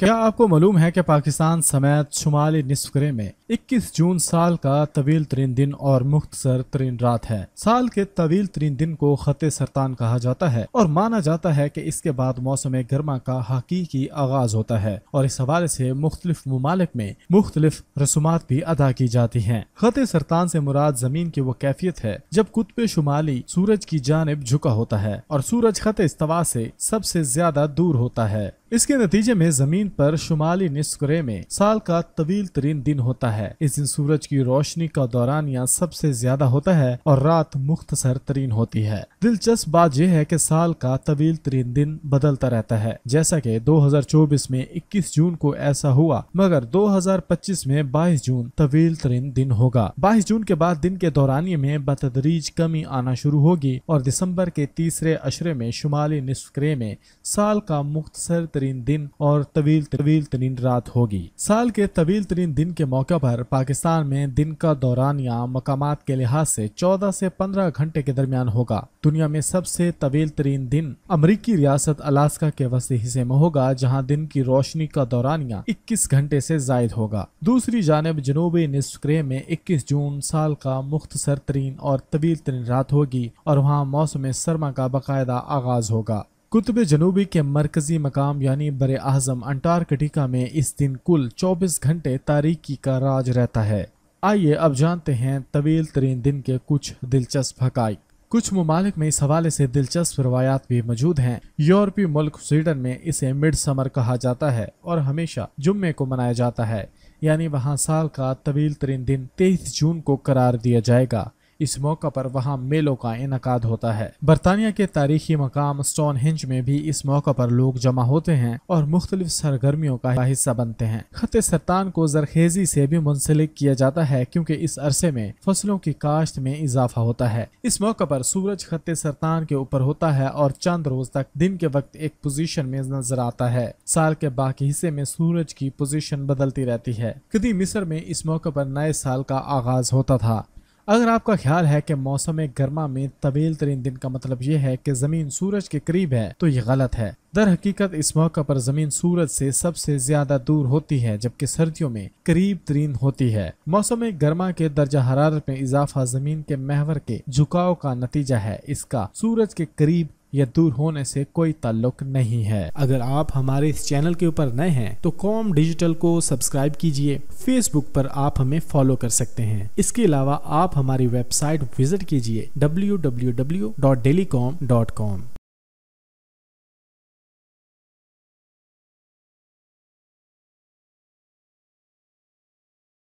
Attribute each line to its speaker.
Speaker 1: क्या आपको मालूम है कि पाकिस्तान समेत शुमाली निस्फरे में 21 जून साल का तवील तरीन दिन और मुख्तसर तरीन रात है? साल के तवील तरीन दिन को खत सरतान कहा जाता है और माना जाता है कि इसके बाद मौसम गर्मा का हकीकी आगाज़ होता है और इस हवाले से मुख्तलिफ़ ममालिक में मुख्तलिफ़ रसूमात भी अदा की जाती है। खत सरतान से मुराद ज़मीन की वो कैफियत है जब कुतब शुमाली सूरज की जानब झुका होता है और सूरज खत इस्तवा से सबसे ज़्यादा दूर होता है। इसके नतीजे में ज़मीन पर शुमाली निस्कुरे में साल का तवील तरीन दिन होता है। इस दिन सूरज की रोशनी का दौरानिया सबसे ज़्यादा होता है और रात मुख्तसर तरीन होती है। दिलचस्प बात यह है कि साल का तवील तरीन दिन बदलता रहता है। जैसा कि 2024 में 21 जून को ऐसा हुआ, मगर 2025 में 22 जून तवील तरीन दिन होगा। 22 जून के बाद दिन के दौरानिये में बतदरीज कमी आना शुरू होगी और दिसंबर के तीसरे अशरे में शुमाली निस्करे में साल का मुख्तसर तरीन दिन और तवील तवील तरीन रात होगी। साल के तवील तरीन दिन के मौके पर पाकिस्तान में दिन का दौरान या मकाम के लिहाज से 14 से 15 घंटे के दरमियान होगा। दुनिया में सबसे तवील तरीन दिन अमरीकी रियासत अलास्का के वसी हिस्से में होगा, जहाँ दिन की रोशनी का दौरानिया 21 घंटे से जायद होगा। दूसरी जानब जनूबी निस्क्रे में 21 जून साल का मुख्तसर तरीन और तवील तरीन रात होगी और वहाँ मौसम सरमा का बाकायदा आगाज़ होगा। कुतुब जनूबी के मरकजी मकाम, यानी बर अजम अंटार्कटिका में इस दिन कुल 24 घंटे तारीकी का राज रहता है। आइए अब जानते हैं तवील तरीन दिन के कुछ दिलचस्प हकाई। कुछ ममालिक में इस हवाले से दिलचस्प रवायात भी मौजूद हैं। यूरोपीय मुल्क स्वीडन में इसे मिड समर कहा जाता है और हमेशा जुम्मे को मनाया जाता है, यानी वहाँ साल का तवील तरीन दिन तेईस जून को करार दिया जाएगा। इस मौका पर वहाँ मेलों का इनका होता है। बरतानिया के तारीखी मकाम स्टोन हिंज में भी इस मौका पर लोग जमा होते हैं और मुख्तलिफ़ सरगर्मियों का हिस्सा बनते हैं। खत सरतान को जरखेजी से भी मुंसलिक किया जाता है क्योंकि इस अरसे में फ़सलों की काश्त में इजाफा होता है। इस मौका पर सूरज खत सरतान के ऊपर होता है और चंद रोज तक दिन के वक्त एक पोजीशन में नज़र आता है। साल के बाकी हिस्से में सूरज की पोजीशन बदलती रहती है। कदी मिस्र में इस मौके पर नए साल का आगाज़ होता था। अगर आपका ख्याल है कि मौसम गर्मा में तवील तरीन दिन का मतलब ये है कि ज़मीन सूरज के करीब है तो ये गलत है। दर हकीकत इस मौका पर ज़मीन सूरज से सबसे ज़्यादा दूर होती है, जबकि सर्दियों में करीब तरीन होती है। मौसम गर्मा के दर्जा हरारत में इजाफा ज़मीन के महवर के झुकाव का नतीजा है। इसका सूरज के करीब या दूर होने से कोई ताल्लुक नहीं है। अगर आप हमारे इस चैनल के ऊपर नए हैं तो कॉम डिजिटल को सब्सक्राइब कीजिए। फेसबुक पर आप हमें फॉलो कर सकते हैं। इसके अलावा आप हमारी वेबसाइट विज़िट कीजिए, डब्ल्यू